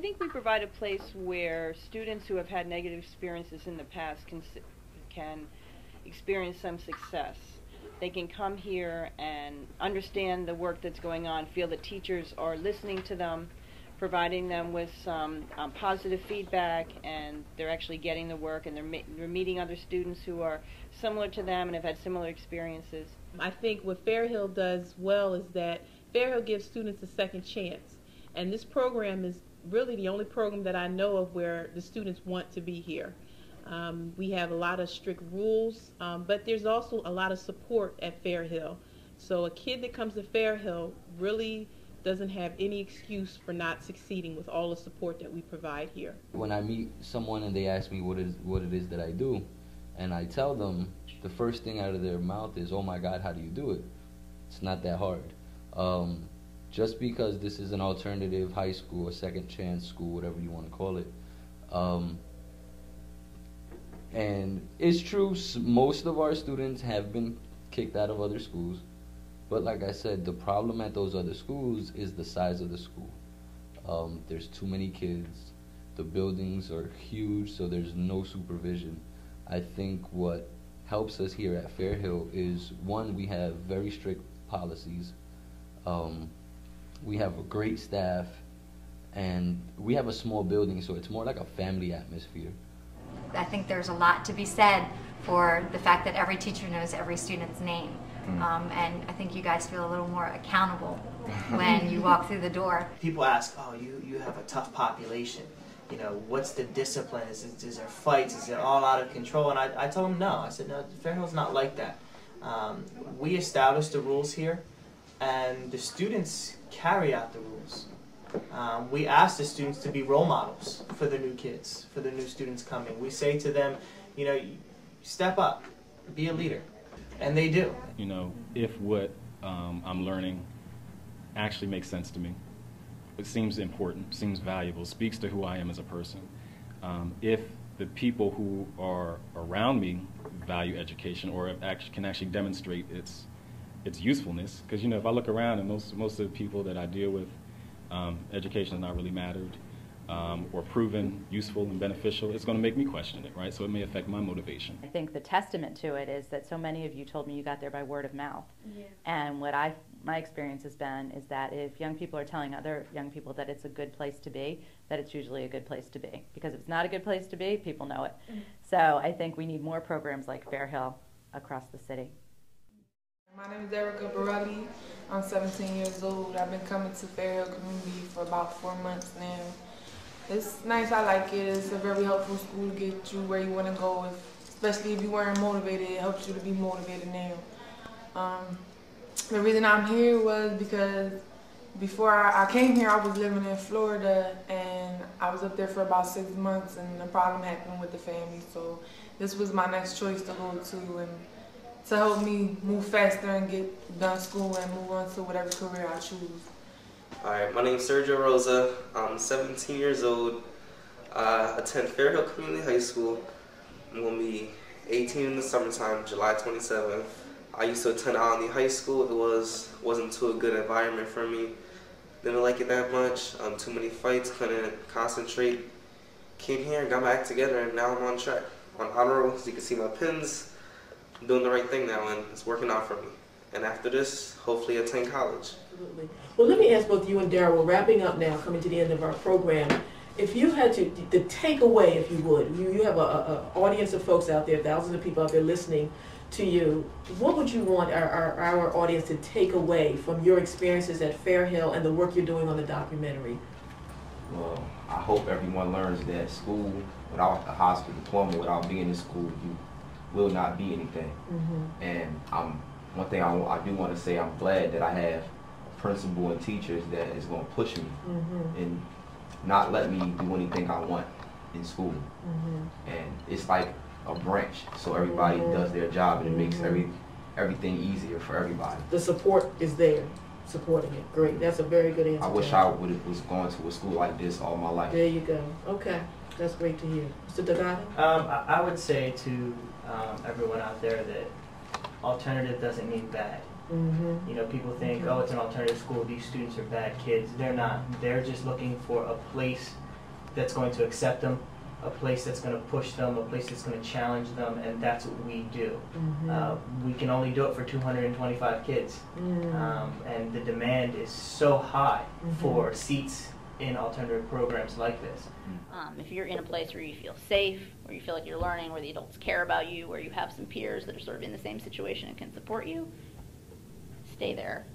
think we provide a place where students who have had negative experiences in the past can, can experience some success. They can come here and understand the work that's going on, feel that teachers are listening to them, providing them with some um, positive feedback, and they're actually getting the work, and they're, they're meeting other students who are similar to them and have had similar experiences. I think what Fairhill does well is that Fairhill gives students a second chance. And this program is really the only program that I know of where the students want to be here. Um, we have a lot of strict rules, um, but there's also a lot of support at Fairhill. So a kid that comes to Fairhill really doesn't have any excuse for not succeeding with all the support that we provide here. When I meet someone and they ask me what is what it is that I do, and I tell them, the first thing out of their mouth is, "Oh my God, how do you do it?" It's not that hard. Um, just because this is an alternative high school, a second chance school, whatever you want to call it, um, and it's true. Most of our students have been kicked out of other schools, but like I said, the problem at those other schools is the size of the school. Um, there's too many kids. The buildings are huge, so there's no supervision. I think what helps us here at Fairhill is one, we have very strict policies. Um, we have a great staff, and we have a small building, so it's more like a family atmosphere. I think there's a lot to be said for the fact that every teacher knows every student's name. Um, and I think you guys feel a little more accountable when you walk through the door. People ask, "Oh, you you have a tough population. You know, what's the discipline? Is, it, is there fights? Is it all out of control?" And I, I told them no. I said, "No, Fairhill's not like that. Um, we established the rules here, and the students carry out the rules. Um, we ask the students to be role models for the new kids, for the new students coming. We say to them, you know, step up, be a leader, and they do. you know, if what um, I'm learning actually makes sense to me. It seems important, seems valuable, speaks to who I am as a person. Um, if the people who are around me value education or can actually demonstrate its its usefulness, because you know, if I look around and most most of the people that I deal with, um, education has not really mattered um, or proven useful and beneficial, it's going to make me question it, right? So it may affect my motivation. I think the testament to it is that so many of you told me you got there by word of mouth. And what I my experience has been is that if young people are telling other young people that it's a good place to be, that it's usually a good place to be. Because if it's not a good place to be, people know it. So I think we need more programs like Fairhill across the city. My name is Erica Borelli. I'm 17 years old. I've been coming to Fairhill Community for about four months now. It's nice. I like it. It's a very helpful school to get you where you want to go. If, especially if you weren't motivated, it helps you to be motivated now. Um, the reason I'm here was because before I, I came here, I was living in Florida and I was up there for about six months, and a problem happened with the family. So this was my next choice to go to and to help me move faster and get done school and move on to whatever career I choose. Alright, my name is Sergio Rosa. I'm 17 years old. I attend Fairhill Community High School. I'm going to be 18 in the summertime, July 27th. I used to attend Olney High School. It was, wasn't too a good environment for me. Didn't like it that much. Um, too many fights, couldn't concentrate. Came here and got my act together and now I'm on track. On honor roll, as you can see my pins. I'm doing the right thing now and it's working out for me. And after this, hopefully attend college. Absolutely. Well, let me ask both you and Daryl. We're wrapping up now, coming to the end of our program. If you had to, the takeaway, if you would, you, you have a, a, a audience of folks out there, thousands of people out there listening to you. What would you want our, our, our audience to take away from your experiences at Fairhill and the work you're doing on the documentary? Well, I hope everyone learns that school, without a high school diploma, without being in school, you will not be anything. Mm-hmm. And I'm, one thing I, I do want to say, I'm glad that I have a principal and teachers that is going to push me Mm-hmm. and not let me do anything I want in school. Mm-hmm. And it's like a branch, so everybody Mhm. does their job and it makes Mhm. every everything easier for everybody. The support is there, supporting it. Great. That's a very good answer. I wish I would was going to a school like this all my life. There you go. Okay. That's great to hear. Mr. Dagata? Um, I, I would say to um, everyone out there that alternative doesn't mean bad. Mm-hmm. You know, people think, Mhm. oh, it's an alternative school, these students are bad kids. They're not. They're just looking for a place that's going to accept them, a place that's going to push them, a place that's going to challenge them, and that's what we do. Mhm. Uh, we can only do it for 225 kids, Mm. um, and the demand is so high Mhm. for seats in alternative programs like this. Um, if you're in a place where you feel safe, where you feel like you're learning, where the adults care about you, where you have some peers that are sort of in the same situation and can support you, stay there,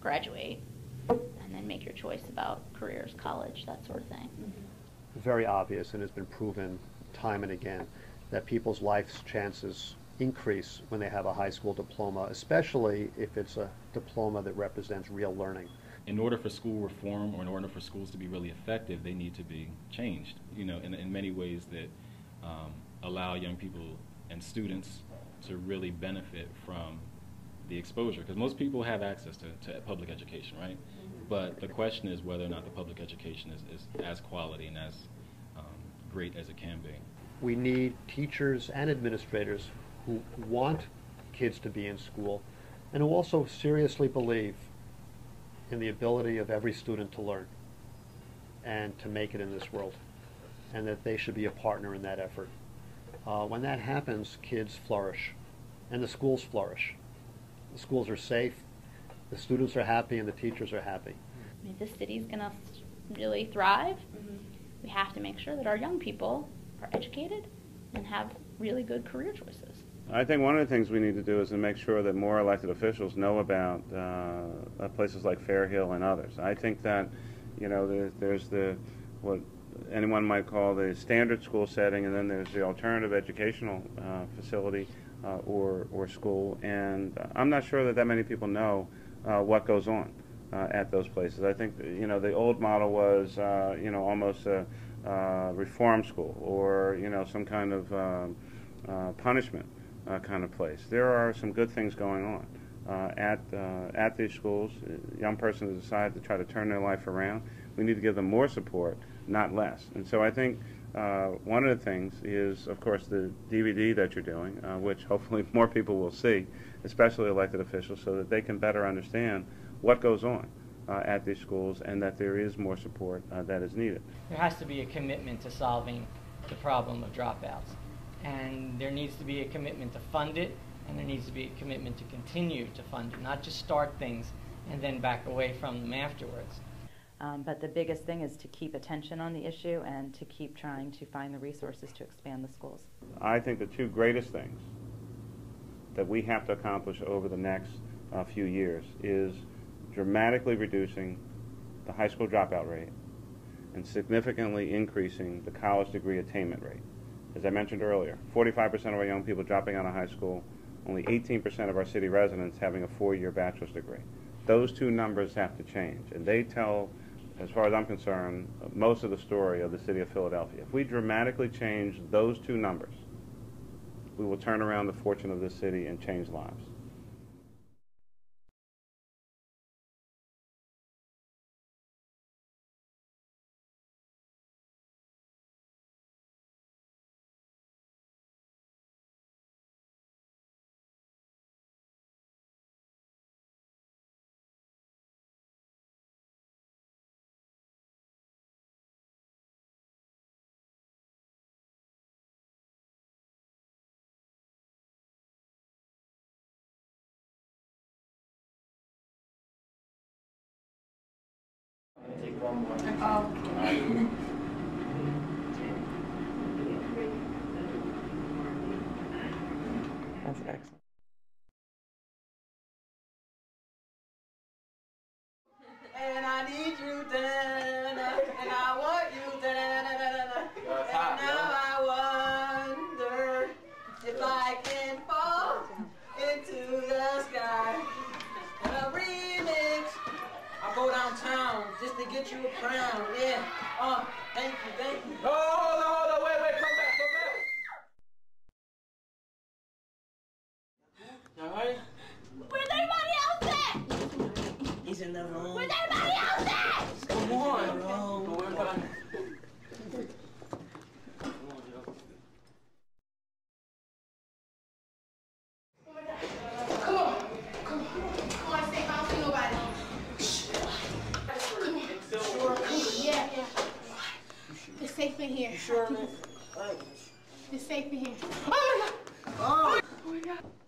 graduate, and then make your choice about careers, college, that sort of thing. very obvious and it's been proven time and again that people's life's chances increase when they have a high school diploma, especially if it's a diploma that represents real learning. In order for school reform or in order for schools to be really effective, they need to be changed, you know, in, in many ways that um, allow young people and students to really benefit from the exposure. Because most people have access to, to public education, right? But the question is whether or not the public education is, is as quality and as um, great as it can be. We need teachers and administrators who want kids to be in school and who also seriously believe in the ability of every student to learn and to make it in this world, and that they should be a partner in that effort. Uh, when that happens, kids flourish, and the schools flourish. The schools are safe, the students are happy, and the teachers are happy. I mean, if this city's going to really thrive, we have to make sure that our young people are educated and have really good career choices. I think one of the things we need to do is to make sure that more elected officials know about uh, places like Fairhill and others. I think that, you know, there's, there's the what anyone might call the standard school setting, and then there's the alternative educational uh, facility uh, or or school. And I'm not sure that that many people know uh, what goes on uh, at those places. I think you know the old model was uh, you know almost a uh, reform school or you know some kind of um, uh, punishment uh, kind of place. There are some good things going on uh, at uh, at these schools. Young person has decided to try to turn their life around. We need to give them more support, not less. And so I think uh, one of the things is, of course, the DVD that you're doing, uh, which hopefully more people will see, especially elected officials, so that they can better understand what goes on uh, at these schools and that there is more support that is needed. There has to be a commitment to solving the problem of dropouts. And there needs to be a commitment to fund it, and there needs to be a commitment to continue to fund it, not just start things and then back away from them afterwards. Um, but the biggest thing is to keep attention on the issue and to keep trying to find the resources to expand the schools. I think the two greatest things that we have to accomplish over the next uh, few years is dramatically reducing the high school dropout rate and significantly increasing the college degree attainment rate. As I mentioned earlier, 45% of our young people dropping out of high school, only 18% of our city residents having a four-year bachelor's degree. Those two numbers have to change, and they tell, as far as I'm concerned, most of the story of the city of Philadelphia. If we dramatically change those two numbers, we will turn around the fortune of this city and change lives. One more. That's excellent. Downtown just to get you a crown. Yeah. Oh, thank you, thank you. Oh, hold on, hold on, wait, wait, come back, come back. All right. Where's everybody else at? He's in the room. Where's everybody else at? Come on. Don't worry about it. Come on. Come on. Come on, stay. I don't see nobody. Shh. Come on. Sure. Come on. Yeah, yeah. Safe in here. Sure, man. It's safe in here. Oh my god! Oh, Oh my god.